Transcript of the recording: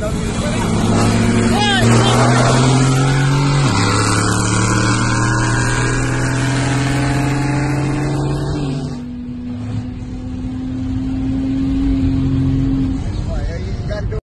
到底。